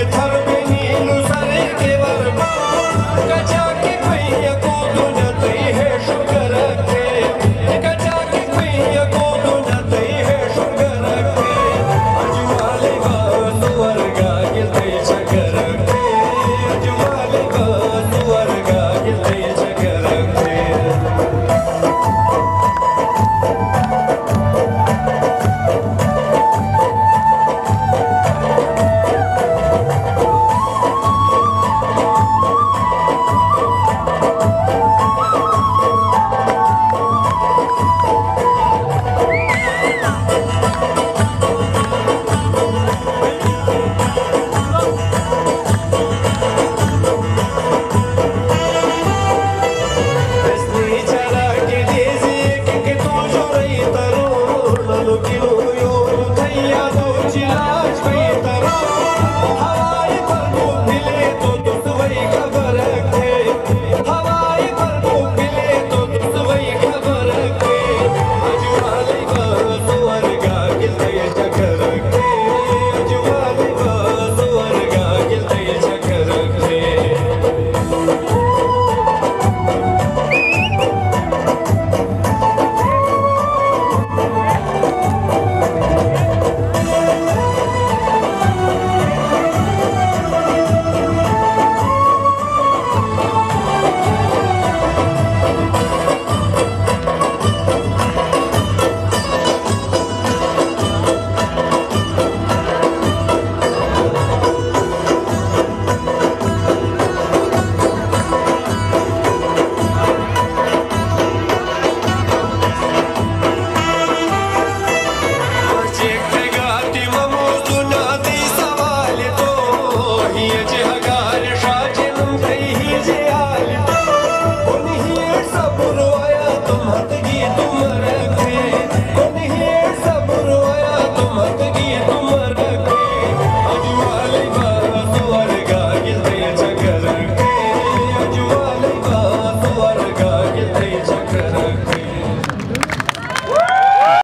your cover. whatever. amor.